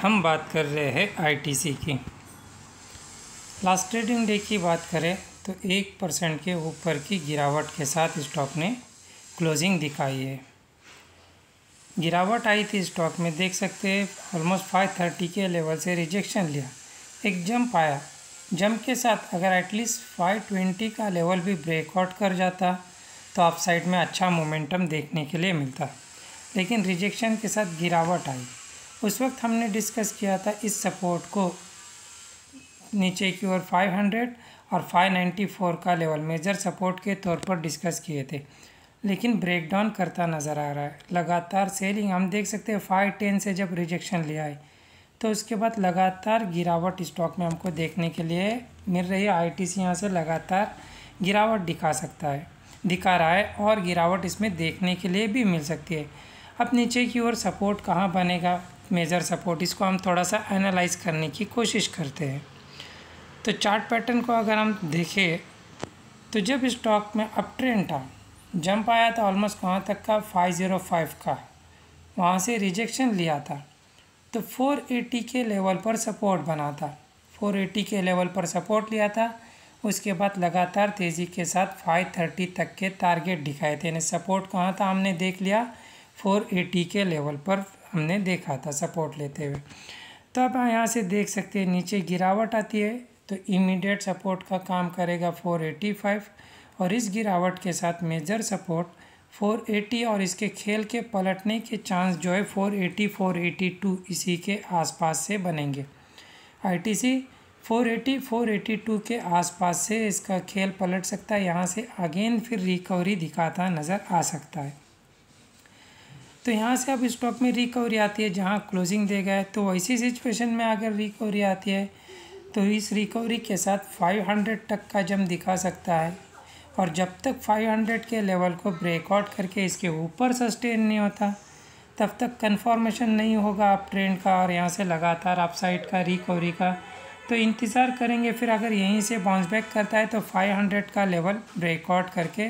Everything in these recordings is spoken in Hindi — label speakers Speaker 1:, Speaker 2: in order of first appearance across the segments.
Speaker 1: हम बात कर रहे हैं आईटीसी की। लास्ट ट्रेडिंग डे की बात करें तो एक परसेंट के ऊपर की गिरावट के साथ स्टॉक ने क्लोजिंग दिखाई है। गिरावट आई थी स्टॉक में, देख सकते हैं ऑलमोस्ट फाइव थर्टी के लेवल से रिजेक्शन लिया। एक जंप आया। जंप के साथ अगर एटलीस्ट फाइव ट्वेंटी का लेवल भी ब्रेकआउट कर जाता तो आप साइड में अच्छा मोमेंटम देखने के लिए मिलता। लेकिन रिजेक्शन के साथ गिरावट आई। उस वक्त हमने डिस्कस किया था इस सपोर्ट को नीचे की ओर 500 और 594 का लेवल मेजर सपोर्ट के तौर पर डिस्कस किए थे। लेकिन ब्रेकडाउन करता नज़र आ रहा है। लगातार सेलिंग हम देख सकते हैं फाइव टेन से जब रिजेक्शन लिया है तो उसके बाद लगातार गिरावट स्टॉक में हमको देखने के लिए मिल रही है। आई टी सी यहाँ से लगातार गिरावट दिखा सकता है, दिखा रहा है और गिरावट इसमें देखने के लिए भी मिल सकती है। अब नीचे की ओर सपोर्ट कहाँ बनेगा? मेजर सपोर्ट, इसको हम थोड़ा सा एनालाइज करने की कोशिश करते हैं। तो चार्ट पैटर्न को अगर हम देखें तो जब स्टॉक में अप ट्रेंड था जंप आया था ऑलमोस्ट वहाँ तक का 505 का, वहाँ से रिजेक्शन लिया था तो 480 के लेवल पर सपोर्ट बना था। 480 के लेवल पर सपोर्ट लिया था, उसके बाद लगातार तेज़ी के साथ 530 तक के टारगेट दिखाए थे। यानी सपोर्ट कहाँ था हमने देख लिया 480 के लेवल पर हमने देखा था सपोर्ट लेते हुए। तो अब यहाँ से देख सकते हैं, नीचे गिरावट आती है तो इमीडिएट सपोर्ट का काम करेगा 485 और इस गिरावट के साथ मेजर सपोर्ट 480 और इसके खेल के पलटने के चांस जो है 480 482 इसी के आसपास से बनेंगे। आईटीसी 480 482 के आसपास से इसका खेल पलट सकता है, यहाँ से अगेन फिर रिकवरी दिखाता नज़र आ सकता है। तो यहाँ से अब स्टॉक में रिकवरी आती है। जहाँ क्लोजिंग दे गए तो ऐसी सिचुएशन में अगर रिकवरी आती है तो इस रिकवरी के साथ 500 तक का जम दिखा सकता है। और जब तक 500 के लेवल को ब्रेकआउट करके इसके ऊपर सस्टेन नहीं होता, तब तक कन्फर्मेशन नहीं होगा आप ट्रेंड का और यहाँ से लगातार आप साइड का रिकवरी का। तो इंतज़ार करेंगे, फिर अगर यहीं से बाउंस बैक करता है तो 500 का लेवल ब्रेकआउट करके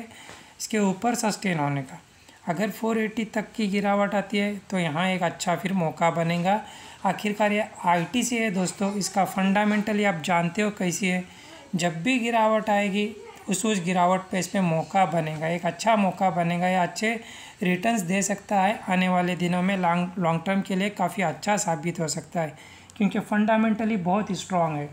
Speaker 1: इसके ऊपर सस्टेन होने का। अगर 480 तक की गिरावट आती है तो यहाँ एक अच्छा फिर मौका बनेगा। आखिरकार ये आई से है दोस्तों, इसका फंडामेंटली आप जानते हो कैसी है। जब भी गिरावट आएगी, उस उस गिरावट पे इस पर मौका बनेगा। एक अच्छा मौका बनेगा, या अच्छे रिटर्न्स दे सकता है। आने वाले दिनों में लॉन्ग लॉन्ग टर्म के लिए काफ़ी अच्छा साबित हो सकता है, क्योंकि फंडामेंटली बहुत स्ट्रॉन्ग है।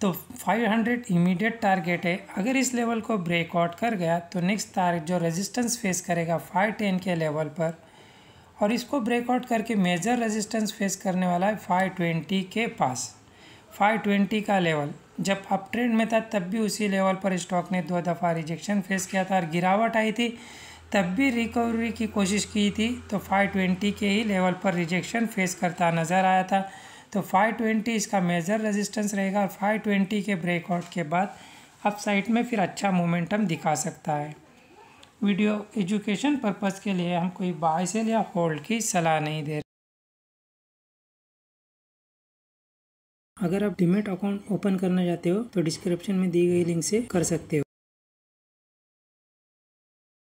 Speaker 1: तो 500 इमीडिएट टारगेट है। अगर इस लेवल को ब्रेकआउट कर गया तो नेक्स्ट टारगेट जो रेजिस्टेंस फेस करेगा 510 के लेवल पर। और इसको ब्रेकआउट करके मेजर रेजिस्टेंस फेस करने वाला है 520 के पास। 520 का लेवल जब अप ट्रेंड में था, तब भी उसी लेवल पर स्टॉक ने दो दफ़ा रिजेक्शन फेस किया था और गिरावट आई थी। तब भी रिकवरी की कोशिश की थी तो 520 के ही लेवल पर रिजेक्शन फेस करता नज़र आया था। तो 520 इसका मेजर रेजिस्टेंस रहेगा और 520 के ब्रेकआउट के बाद अप साइड में फिर अच्छा मोमेंटम दिखा सकता है। वीडियो एजुकेशन पर्पज़ के लिए हम कोई बाय या होल्ड की सलाह नहीं दे रहे। अगर आप डिमेट अकाउंट ओपन करना चाहते हो तो डिस्क्रिप्शन में दी गई लिंक से कर सकते हो।